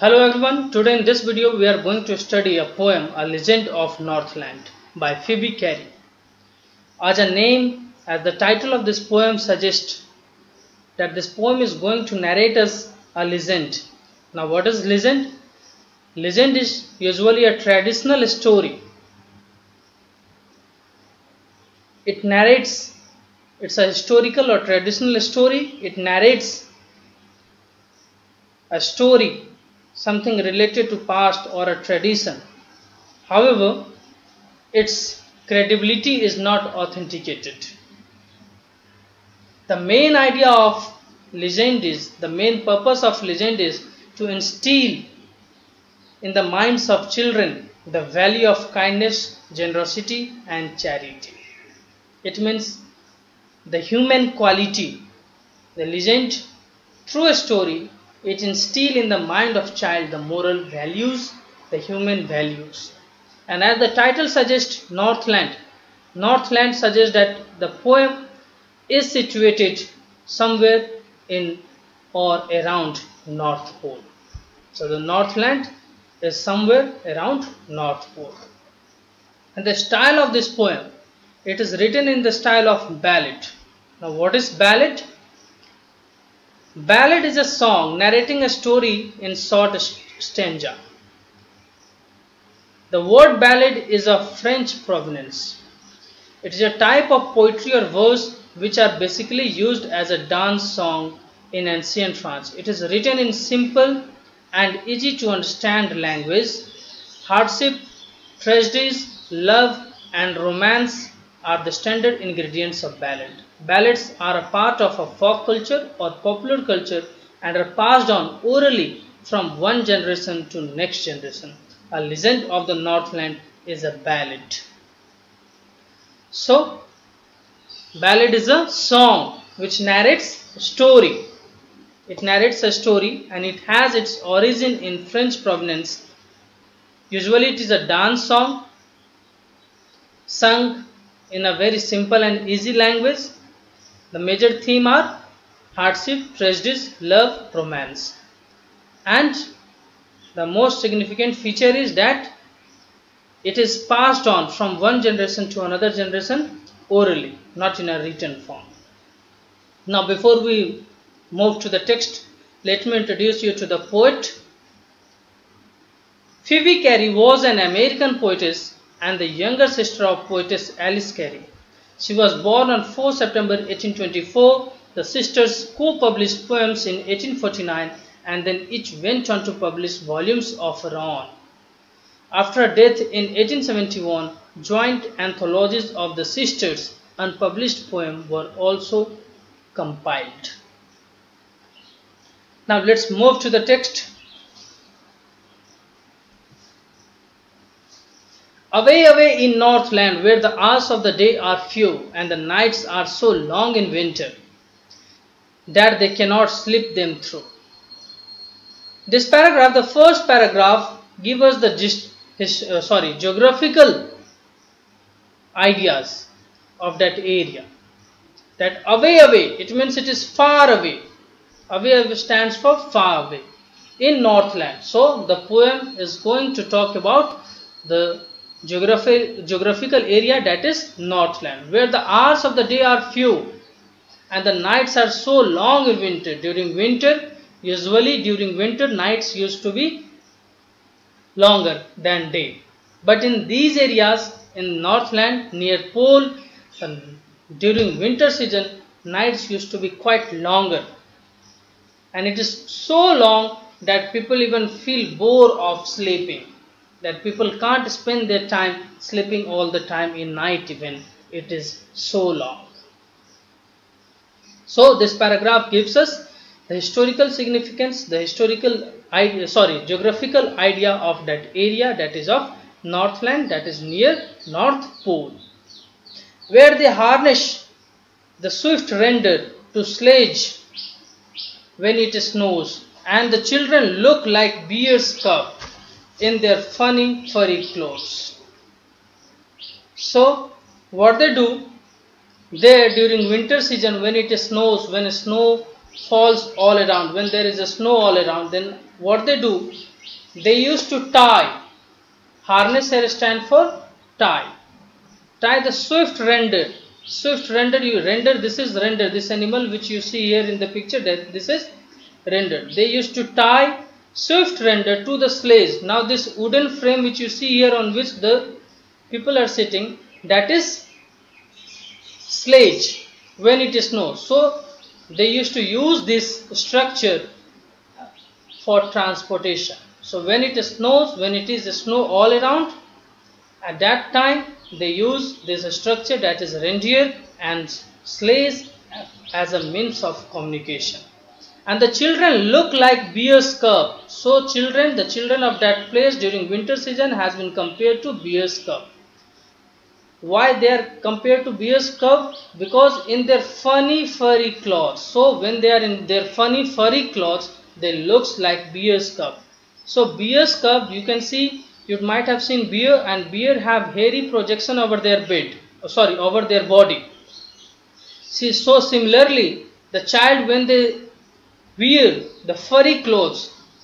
Hello everyone, today in this video we are going to study a poem, A Legend of Northland by Phoebe Cary. As a name, as the title of this poem suggests that this poem is going to narrate us a legend. Now what is legend? Legend is usually a traditional story. It narrates, it's a historical or traditional story. It narrates a story something related to past or a tradition. However, its credibility is not authenticated. The main idea of legend is, the main purpose of legend is to instill in the minds of children the value of kindness, generosity and charity. It means the human quality. The legend, through a story, it instills in the mind of child the moral values, the human values. And as the title suggests, Northland. Northland suggests that the poem is situated somewhere in or around North Pole. So the Northland is somewhere around North Pole. And the style of this poem, it is written in the style of ballad. Now what is ballad? Ballad is a song narrating a story in short stanza. The word ballad is of French provenance. It is a type of poetry or verse which are basically used as a dance song in ancient France. It is written in simple and easy to understand language. Hardship, tragedies, love and romance are the standard ingredients of ballad. Ballads are a part of a folk culture or popular culture and are passed on orally from one generation to next generation. A legend of the Northland is a ballad. So, ballad is a song which narrates a story. It narrates a story and it has its origin in French provenance. Usually it is a dance song sung in a very simple and easy language. The major theme are hardship, prejudice, love, romance. And the most significant feature is that it is passed on from one generation to another generation orally, not in a written form. Now before we move to the text, let me introduce you to the poet. Phoebe Cary was an American poetess and the younger sister of poetess Alice Cary. She was born on 4 September 1824. The sisters co-published poems in 1849 and then each went on to publish volumes of her own. After her death in 1871, joint anthologies of the sisters' unpublished poems were also compiled. Now let's move to the text. Away, away in Northland, where the hours of the day are few and the nights are so long in winter that they cannot slip them through. This paragraph, the first paragraph, gives us the his, uh, sorry geographical ideas of that area. That away, away, it means it is far away. Away stands for far away in Northland. So the poem is going to talk about the geography, geographical area that is Northland, where the hours of the day are few and the nights are so long in winter. During winter, usually during winter, nights used to be longer than day. But in these areas in Northland near pole, um, during winter season, nights used to be quite longer. And it is so long that people even feel bored of sleeping that people can't spend their time sleeping all the time in night even it is so long. So this paragraph gives us the historical significance the historical idea sorry geographical idea of that area that is of northland that is near north pole where they harness the swift reindeer to sledge when it snows and the children look like bear's cub in their funny furry clothes. So what they do, there during winter season when it snows, when snow falls all around, when there is a snow all around, then what they do? They used to tie. Harness here stand for tie. Tie the swift reindeer. Swift reindeer, you reindeer, this is reindeer, this animal which you see here in the picture, that this is reindeer. They used to tie swift reindeer to the sledge. Now this wooden frame which you see here on which the people are sitting, that is sledge when it is snow So they used to use this structure for transportation. So when it snows, when it is snow all around, at that time they use this structure that is reindeer and sleighs as a means of communication. And the children look like bear's cub. So children, the children of that place during winter season has been compared to bear's cub why they are compared to bear's cub because in their funny furry clothes. So when they are in their funny furry clothes they looks like bear's cub so bear's cub you can see you might have seen bear and bear have hairy projection over their bed oh, sorry over their body. See so similarly the child when they wear the furry clothes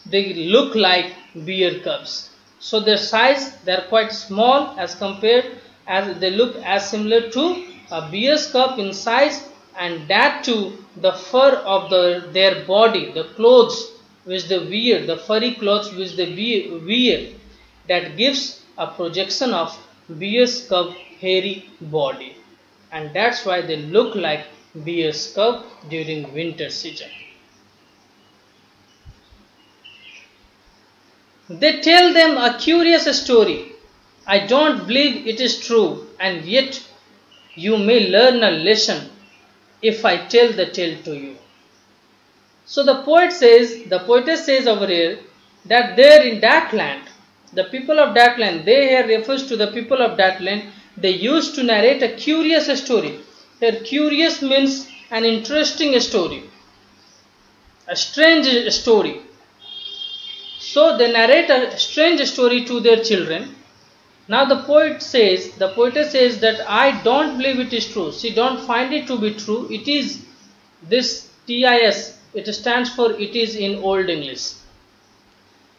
they look like bear cubs. So their size they are quite small as compared as they look as similar to a bear's cub in size and that too the fur of the their body the clothes which they wear the furry clothes which they wear that gives a projection of bear's cub hairy body. And that's why they look like bear's cub during winter season they tell them a curious story I don't believe it is true, and yet you may learn a lesson if I tell the tale to you. So the poet says, the poetess says over here that there in that land, the people of that land, they here refers to the people of that land, they used to narrate a curious story. Here curious means an interesting story, a strange story. So they narrate a strange story to their children now the poet says, the poetess says that I don't believe it is true. She don't find it to be true. It is this TIS. It stands for it is in Old English.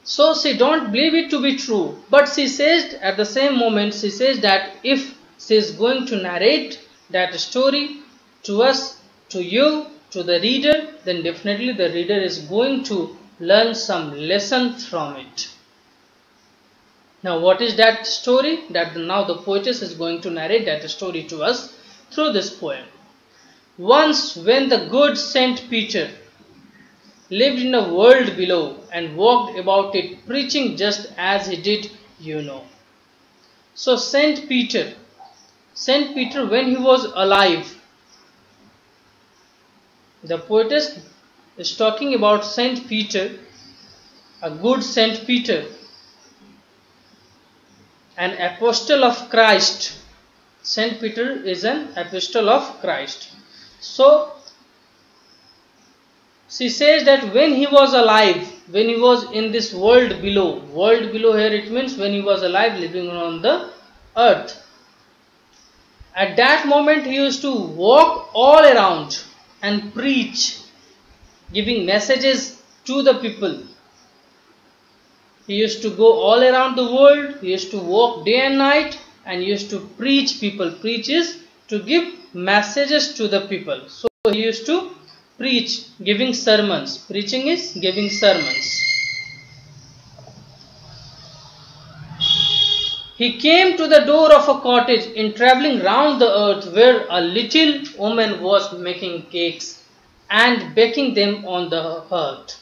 So she don't believe it to be true. But she says at the same moment, she says that if she is going to narrate that story to us, to you, to the reader, then definitely the reader is going to learn some lesson from it. Now what is that story? That now the poetess is going to narrate that story to us through this poem. Once when the good Saint Peter lived in a world below and walked about it preaching just as he did you know. So Saint Peter, Saint Peter when he was alive, the poetess is talking about Saint Peter, a good Saint Peter an apostle of Christ. Saint Peter is an apostle of Christ. So she says that when he was alive, when he was in this world below, world below here it means when he was alive living on the earth. At that moment he used to walk all around and preach, giving messages to the people he used to go all around the world. He used to walk day and night and used to preach people. Preaches to give messages to the people. So he used to preach, giving sermons. Preaching is giving sermons. He came to the door of a cottage in traveling round the earth where a little woman was making cakes and baking them on the hearth.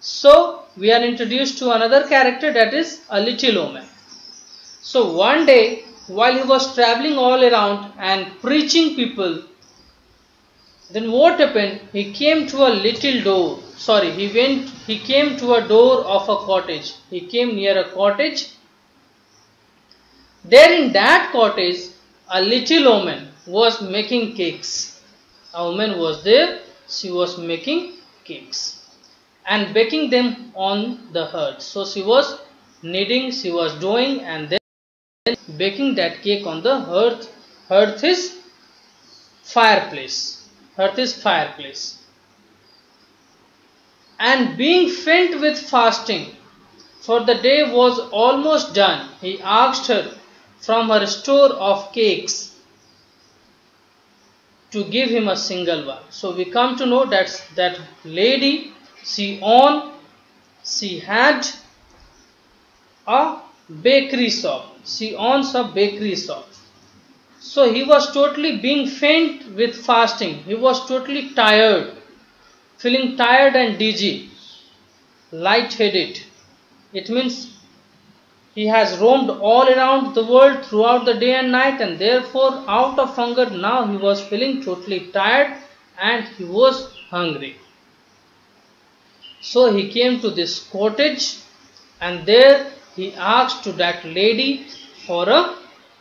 So we are introduced to another character that is a little woman. So one day while he was traveling all around and preaching people, then what happened? He came to a little door. Sorry, he went, he came to a door of a cottage. He came near a cottage. There in that cottage, a little woman was making cakes. A woman was there, she was making cakes and baking them on the hearth. So she was kneading, she was doing and then baking that cake on the hearth. Hearth is fireplace. Hearth is fireplace. And being faint with fasting, for the day was almost done, he asked her from her store of cakes to give him a single one. So we come to know that that lady, she on, she had a bakery shop. She owns a bakery shop. So he was totally being faint with fasting. He was totally tired, feeling tired and dizzy, light-headed. It means he has roamed all around the world throughout the day and night and therefore out of hunger now he was feeling totally tired and he was hungry. So he came to this cottage and there he asked to that lady for a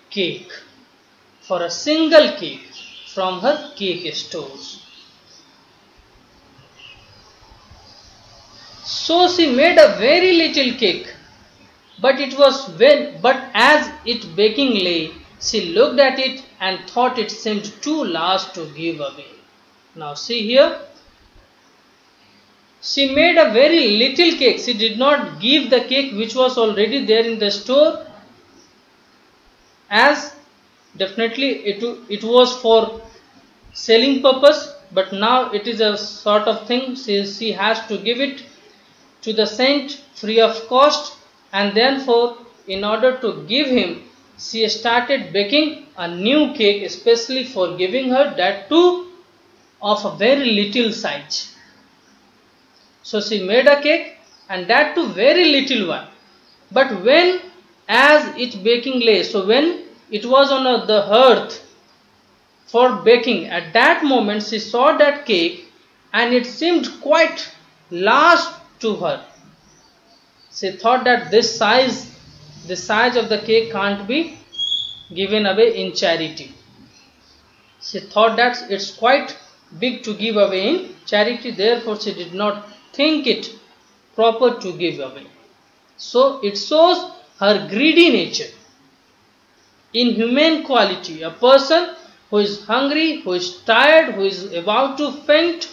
cake, for a single cake from her cake stores. So she made a very little cake, but it was when, but as it baking lay, she looked at it and thought it seemed too large to give away. Now see here, she made a very little cake. She did not give the cake which was already there in the store as definitely it, it was for selling purpose but now it is a sort of thing she, she has to give it to the saint free of cost and therefore in order to give him she started baking a new cake especially for giving her that too of a very little size so she made a cake and that too very little one. But when as it baking lay, so when it was on the hearth for baking, at that moment she saw that cake and it seemed quite large to her. She thought that this size, the size of the cake can't be given away in charity. She thought that it's quite big to give away in charity, therefore she did not think it proper to give away. So it shows her greedy nature. Inhumane quality. A person who is hungry, who is tired, who is about to faint,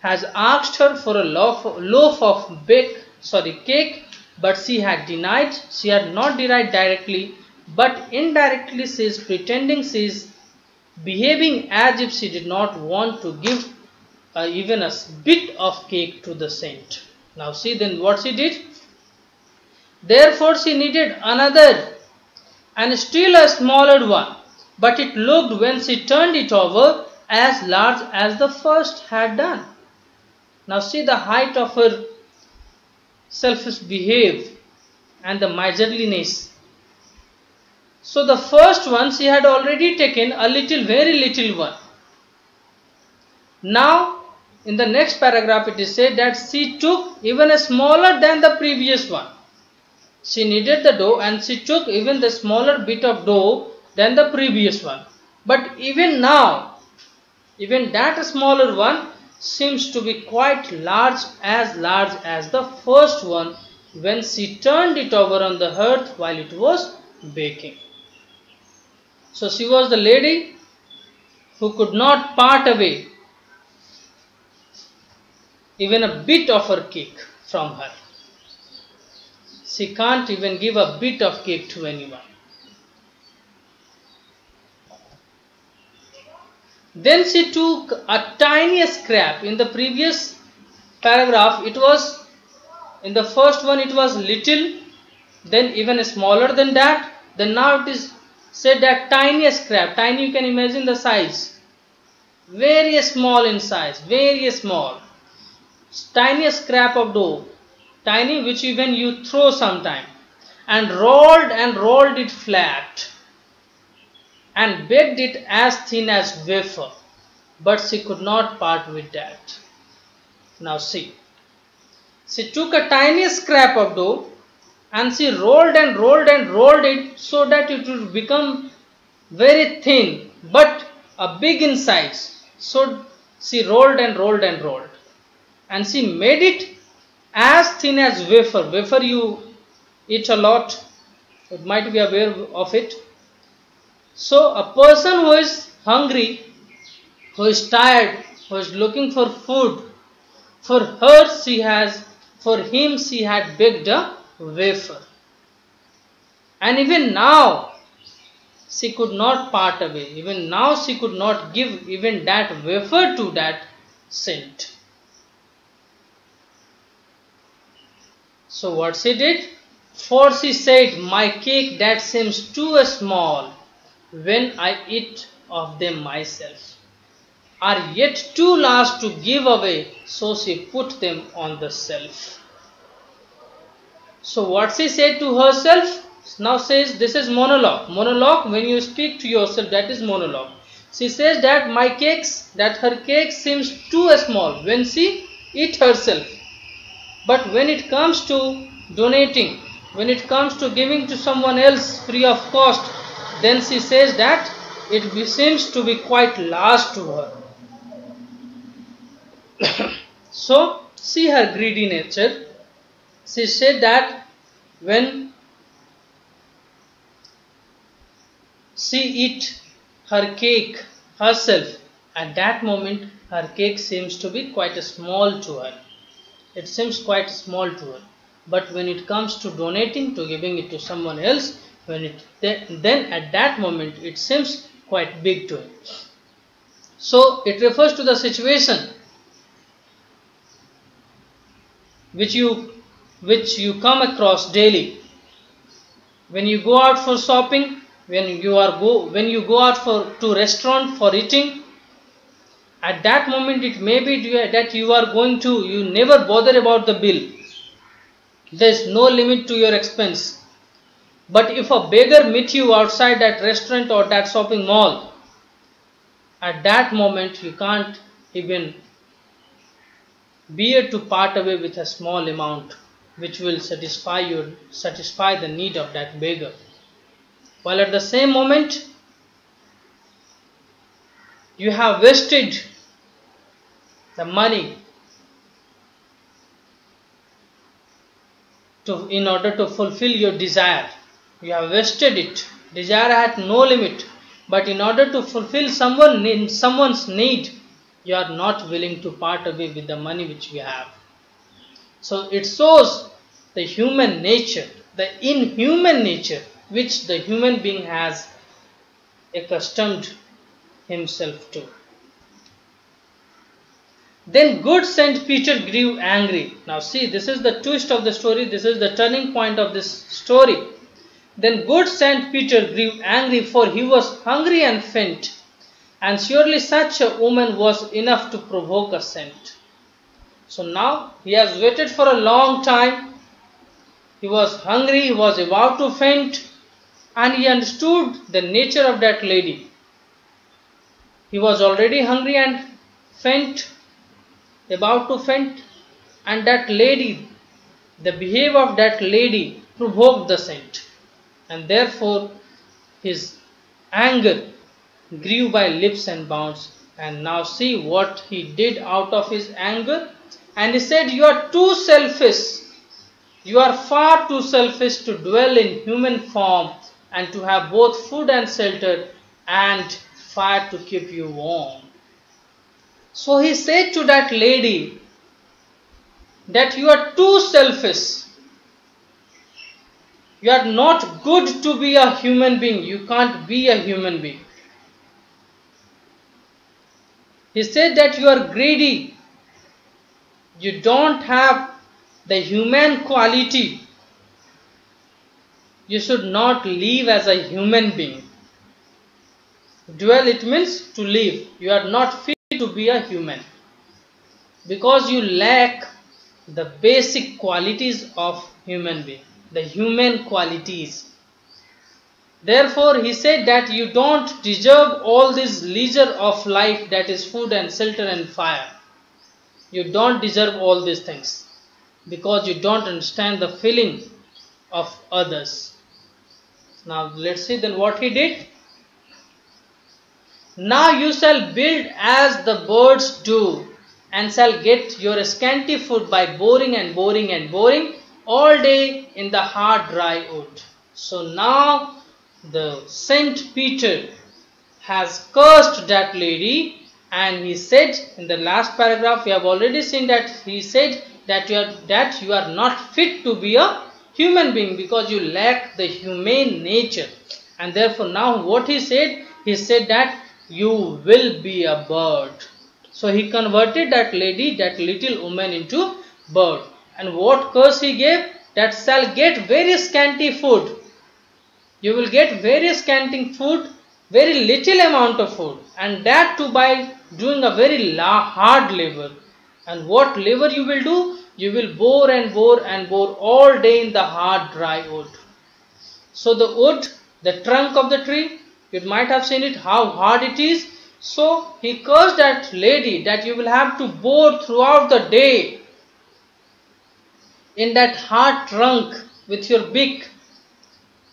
has asked her for a loaf, loaf of bake, sorry, cake, but she had denied. She had not denied directly, but indirectly she is pretending she is behaving as if she did not want to give uh, even a bit of cake to the saint. Now see then what she did. Therefore she needed another and still a smaller one. But it looked when she turned it over as large as the first had done. Now see the height of her selfish behave and the miserliness. So the first one she had already taken a little very little one. Now in the next paragraph it is said that she took even a smaller than the previous one. She kneaded the dough and she took even the smaller bit of dough than the previous one. But even now, even that smaller one seems to be quite large as large as the first one when she turned it over on the hearth while it was baking. So she was the lady who could not part away even a bit of her cake from her. She can't even give a bit of cake to anyone. Then she took a tiny scrap. In the previous paragraph, it was, in the first one, it was little, then even smaller than that. Then now it is said that tiny scrap. Tiny, you can imagine the size. Very small in size, very small tiny scrap of dough, tiny which even you throw sometime, and rolled and rolled it flat, and baked it as thin as wafer, but she could not part with that. Now see, she took a tiny scrap of dough and she rolled and rolled and rolled it so that it would become very thin but a big in size. So she rolled and rolled and rolled and she made it as thin as wafer. Wafer you eat a lot, you might be aware of it. So a person who is hungry, who is tired, who is looking for food, For her she has, for him she had baked a wafer. And even now she could not part away. Even now she could not give even that wafer to that saint. So what she did? For she said, My cake that seems too small when I eat of them myself are yet too large to give away, so she put them on the shelf. So what she said to herself now says this is monologue. Monologue when you speak to yourself that is monologue. She says that my cakes that her cake seems too small when she eat herself. But when it comes to donating, when it comes to giving to someone else free of cost, then she says that it seems to be quite large to her. so, see her greedy nature. She said that when she eat her cake herself, at that moment her cake seems to be quite small to her. It seems quite small to her. But when it comes to donating, to giving it to someone else, when it then at that moment it seems quite big to him. So it refers to the situation which you which you come across daily. When you go out for shopping when you are go when you go out for to restaurant for eating at that moment it may be that you are going to you never bother about the bill. There is no limit to your expense but if a beggar meet you outside that restaurant or that shopping mall at that moment you can't even Bear to part away with a small amount which will satisfy your satisfy the need of that beggar. While at the same moment you have wasted the money to in order to fulfill your desire. You have wasted it. Desire had no limit. But in order to fulfill someone in someone's need, you are not willing to part away with the money which we have. So it shows the human nature, the inhuman nature which the human being has accustomed himself to. Then good Saint Peter grew angry. Now see, this is the twist of the story. This is the turning point of this story. Then good Saint Peter grew angry for he was hungry and faint and surely such a woman was enough to provoke a saint. So now he has waited for a long time. He was hungry, he was about to faint, and he understood the nature of that lady. He was already hungry and faint, about to faint, and that lady, the behavior of that lady provoked the saint, and therefore his anger grew by leaps and bounds. And now see what he did out of his anger. And he said, You are too selfish. You are far too selfish to dwell in human form and to have both food and shelter and fire to keep you warm. So he said to that lady that you are too selfish. You are not good to be a human being. You can't be a human being. He said that you are greedy. You don't have the human quality. You should not live as a human being. Dwell, it means to live. You are not fit to be a human. Because you lack the basic qualities of human being. The human qualities. Therefore, he said that you don't deserve all this leisure of life that is food and shelter and fire. You don't deserve all these things because you don't understand the feeling of others. Now, let's see then what he did. Now you shall build as the birds do, and shall get your scanty food by boring and boring and boring all day in the hard dry wood. So now the Saint Peter has cursed that lady and he said in the last paragraph we have already seen that he said that you are that you are not fit to be a human being because you lack the humane nature. And therefore now what he said? He said that you will be a bird. So he converted that lady that little woman into bird and what curse he gave? That shall get very scanty food. You will get very scanty food very little amount of food. And that too by doing a very hard labor. And what labor you will do? You will bore and bore and bore all day in the hard dry wood. So the wood the trunk of the tree you might have seen it how hard it is. So he cursed that lady that you will have to bore throughout the day in that hard trunk with your beak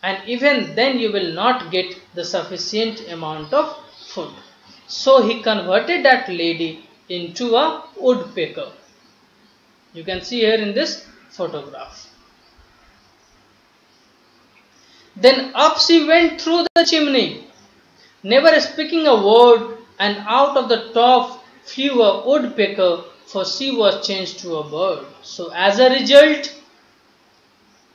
and even then you will not get the sufficient amount of food. So he converted that lady into a woodpecker. You can see here in this photograph. Then up she went through the chimney, never speaking a word, and out of the top flew a woodpecker, for she was changed to a bird. So as a result,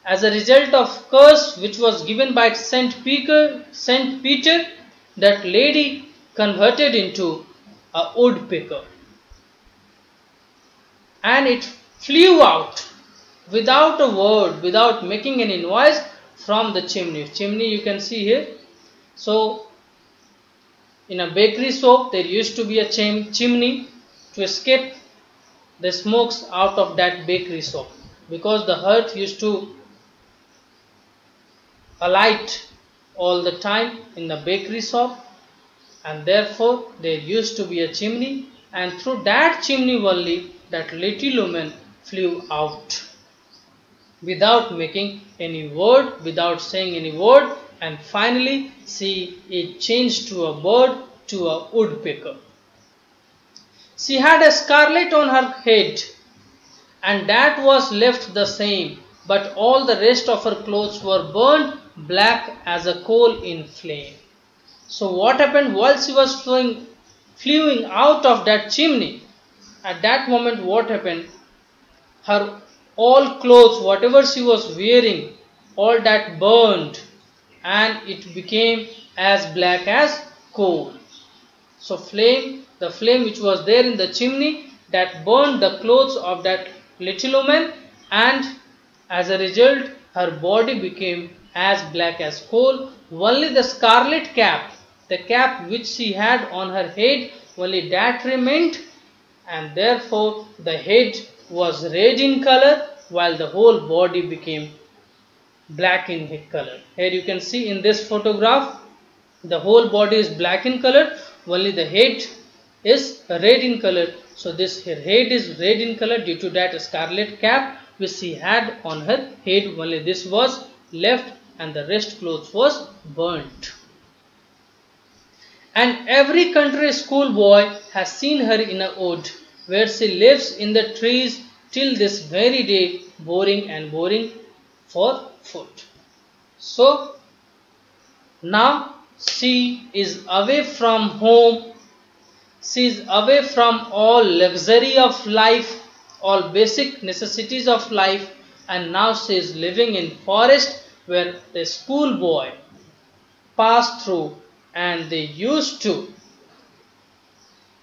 as a result of curse which was given by Saint Peter, Saint Peter, that lady converted into a woodpecker, and it flew out without a word, without making any noise from the chimney. Chimney you can see here. So in a bakery shop there used to be a chim chimney to escape the smokes out of that bakery shop because the hearth used to alight all the time in the bakery shop and therefore there used to be a chimney and through that chimney only that little woman flew out without making any word, without saying any word and finally she is changed to a bird, to a woodpecker. She had a scarlet on her head and that was left the same but all the rest of her clothes were burned black as a coal in flame. So what happened while she was fleeing out of that chimney? At that moment what happened? Her all clothes, whatever she was wearing, all that burned and it became as black as coal. So flame, the flame which was there in the chimney that burned the clothes of that little woman and as a result her body became as black as coal. Only the scarlet cap, the cap which she had on her head, only that remained and therefore the head was red in color while the whole body became black in color. Here you can see in this photograph the whole body is black in color only the head is red in color. So this her head is red in color due to that scarlet cap which she had on her head only this was left and the rest clothes was burnt. And every country schoolboy has seen her in a wood where she lives in the trees till this very day boring and boring for food. So now she is away from home, she is away from all luxury of life, all basic necessities of life and now she is living in forest where the schoolboy passed through and they used to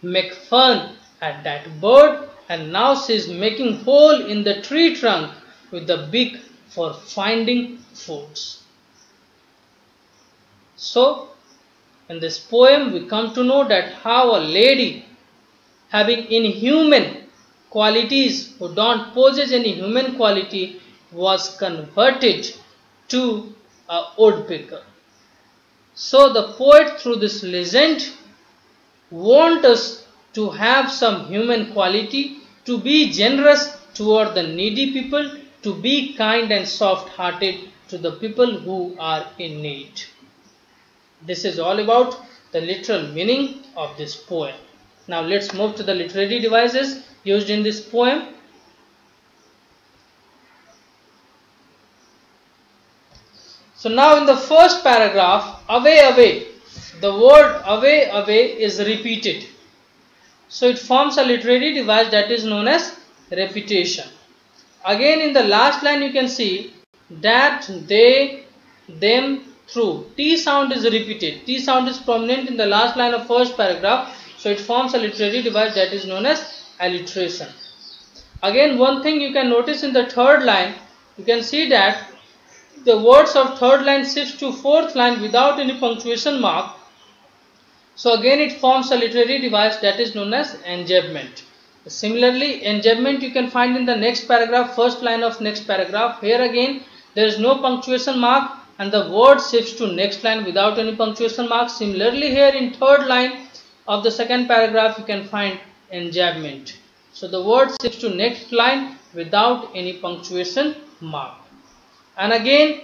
make fun at that bird and now she is making hole in the tree trunk with the beak for finding foods. So in this poem we come to know that how a lady having inhuman qualities who don't possess any human quality was converted to a woodpecker. So the poet through this legend want us to have some human quality, to be generous toward the needy people, to be kind and soft-hearted to the people who are in need. This is all about the literal meaning of this poem. Now let's move to the literary devices used in this poem. So now in the first paragraph, away, away, the word away, away is repeated. So it forms a literary device that is known as repetition. Again in the last line you can see that, they, them, through. T sound is repeated. T sound is prominent in the last line of first paragraph. So it forms a literary device that is known as alliteration. Again one thing you can notice in the third line, you can see that the words of third line shifts to fourth line without any punctuation mark. So again it forms a literary device that is known as enjambment. Similarly, enjambment you can find in the next paragraph, first line of next paragraph. Here again there is no punctuation mark and the word shifts to next line without any punctuation mark. Similarly here in third line of the second paragraph you can find enjambment. So the word shifts to next line without any punctuation mark. And again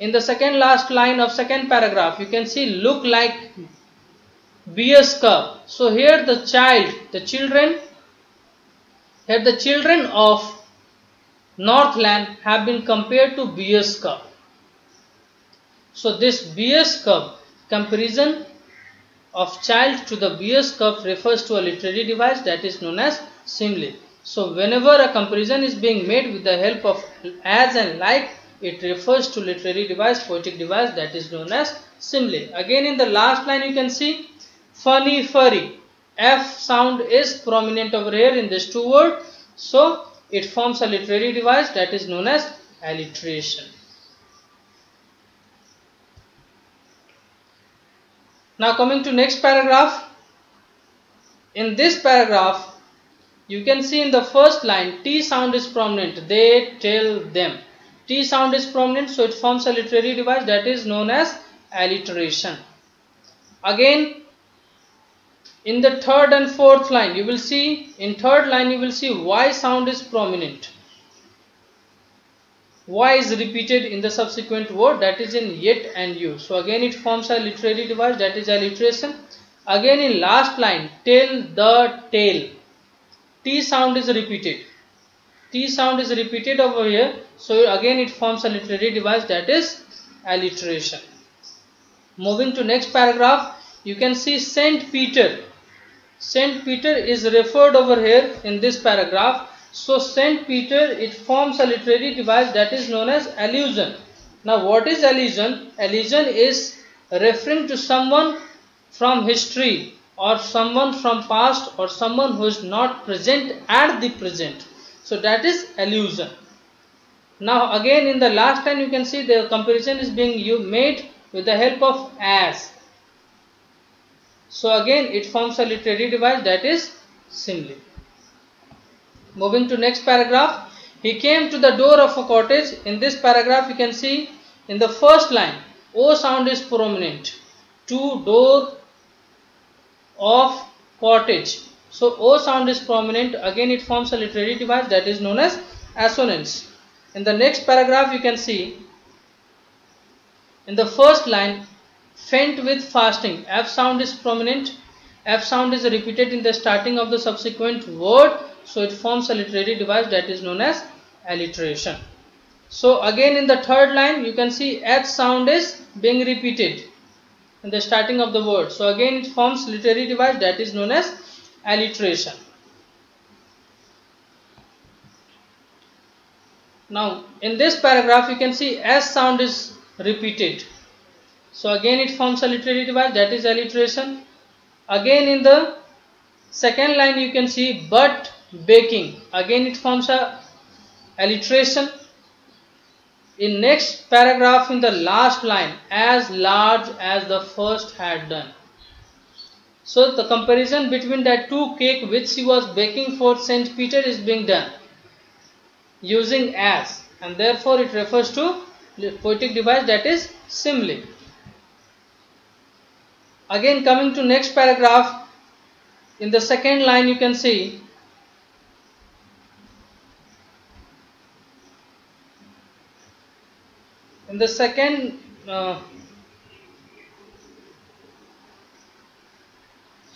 in the second last line of second paragraph you can see look like bear's cub. So here the child, the children, here the children of Northland have been compared to bear's cub. So this bear's curve comparison of child to the bear's curve refers to a literary device that is known as simile. So whenever a comparison is being made with the help of as and like, it refers to literary device, poetic device that is known as simile. Again in the last line you can see funny furry. F sound is prominent over here in this two word. So it forms a literary device that is known as alliteration. Now coming to next paragraph. In this paragraph, you can see in the first line, T sound is prominent. They tell them. T sound is prominent, so it forms a literary device that is known as alliteration. Again, in the third and fourth line, you will see, in third line, you will see Y sound is prominent. Y is repeated in the subsequent word that is in yet and you. So again it forms a literary device that is alliteration. Again in last line tell the tale. T sound is repeated. T sound is repeated over here. So again it forms a literary device that is alliteration. Moving to next paragraph you can see Saint Peter. Saint Peter is referred over here in this paragraph so Saint Peter, it forms a literary device that is known as allusion. Now what is allusion? Allusion is referring to someone from history or someone from past or someone who is not present at the present. So that is allusion. Now again in the last line you can see the comparison is being you made with the help of as. So again it forms a literary device that is simile. Moving to next paragraph. He came to the door of a cottage. In this paragraph you can see in the first line O sound is prominent. To door of cottage. So O sound is prominent. Again it forms a literary device that is known as assonance. In the next paragraph you can see in the first line faint with fasting. F sound is prominent. F sound is repeated in the starting of the subsequent word so it forms a literary device that is known as alliteration. So again in the third line you can see H sound is being repeated in the starting of the word. So again it forms literary device that is known as alliteration. Now in this paragraph you can see S sound is repeated. So again it forms a literary device that is alliteration. Again in the second line you can see but baking. Again it forms a alliteration. In next paragraph in the last line as large as the first had done. So the comparison between that two cake which he was baking for Saint Peter is being done using as. And therefore it refers to poetic device that is simile. Again coming to next paragraph in the second line you can see in the second uh,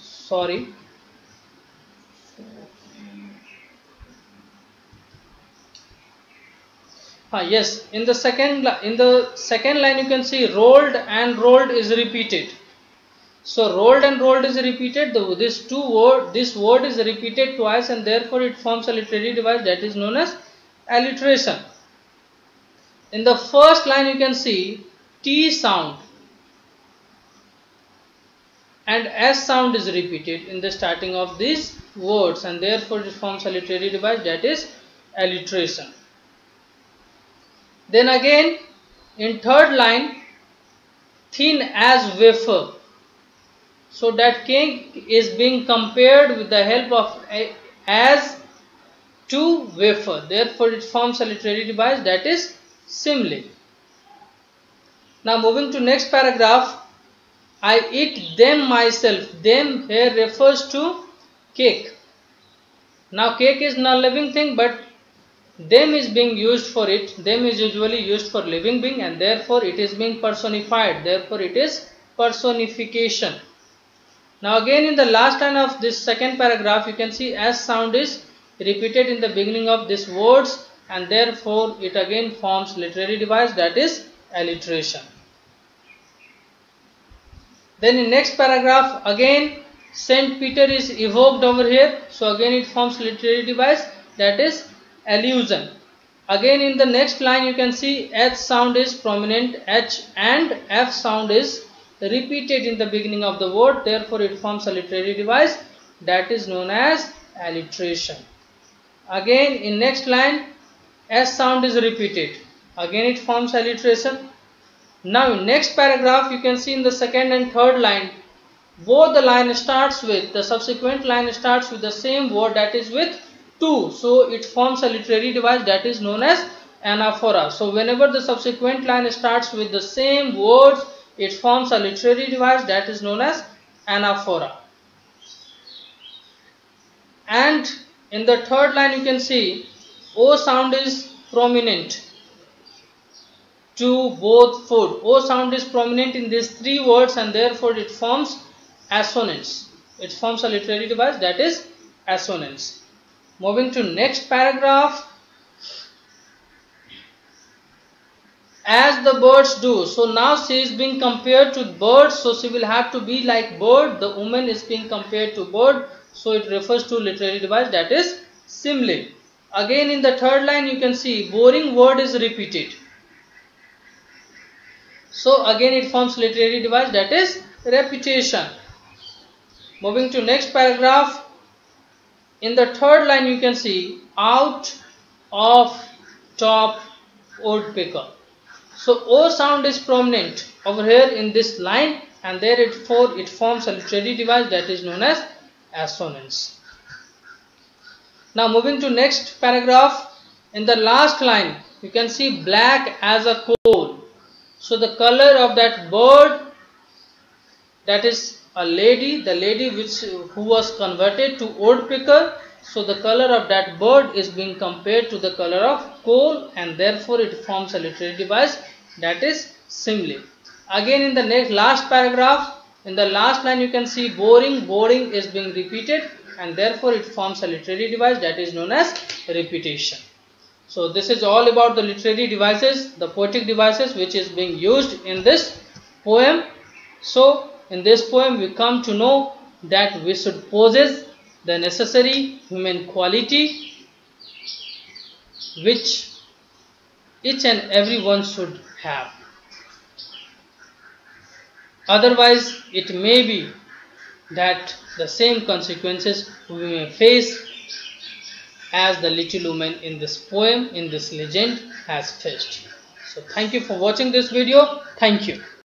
sorry Ah, yes in the second in the second line you can see rolled and rolled is repeated So rolled and rolled is repeated. The, this two word this word is repeated twice and therefore it forms a literary device that is known as alliteration. In the first line you can see T sound and S sound is repeated in the starting of these words and therefore it forms a device that is alliteration. Then again in third line thin as wafer so that cake is being compared with the help of as to wafer. Therefore, it forms a device that is simile. Now moving to next paragraph. I eat them myself. Them here refers to cake. Now cake is not living thing but them is being used for it. Them is usually used for living being and therefore it is being personified. Therefore it is personification. Now again in the last line of this second paragraph you can see S sound is repeated in the beginning of these words and therefore it again forms literary device that is alliteration. Then in next paragraph again Saint Peter is evoked over here so again it forms literary device that is allusion. Again in the next line you can see H sound is prominent H and F sound is repeated in the beginning of the word therefore it forms a literary device that is known as alliteration again in next line s sound is repeated. Again it forms alliteration. Now in next paragraph you can see in the second and third line. Both the line starts with the subsequent line starts with the same word that is with two. So it forms a literary device that is known as anaphora. So whenever the subsequent line starts with the same words it forms a literary device that is known as anaphora. And in the third line you can see O sound is prominent to both food. O sound is prominent in these three words and therefore it forms assonance. It forms a literary device that is assonance. Moving to next paragraph as the birds do. So now she is being compared to birds. So she will have to be like bird. The woman is being compared to bird. So it refers to literary device that is simile. Again in the third line you can see boring word is repeated. So again it forms literary device that is repetition. Moving to next paragraph. In the third line you can see out of top woodpecker. So O sound is prominent over here in this line and therefore it forms a literary device that is known as assonance. Now moving to next paragraph in the last line you can see black as a coal. So the color of that bird that is a lady the lady which who was converted to woodpecker so the color of that bird is being compared to the color of coal and therefore it forms a literary device that is simile. Again in the next last paragraph in the last line you can see boring boring is being repeated and therefore it forms a literary device that is known as repetition. So this is all about the literary devices the poetic devices which is being used in this poem. So in this poem we come to know that we should possess the necessary human quality which each and every one should have. Otherwise, it may be that the same consequences we may face as the little woman in this poem, in this legend has faced. So thank you for watching this video. Thank you.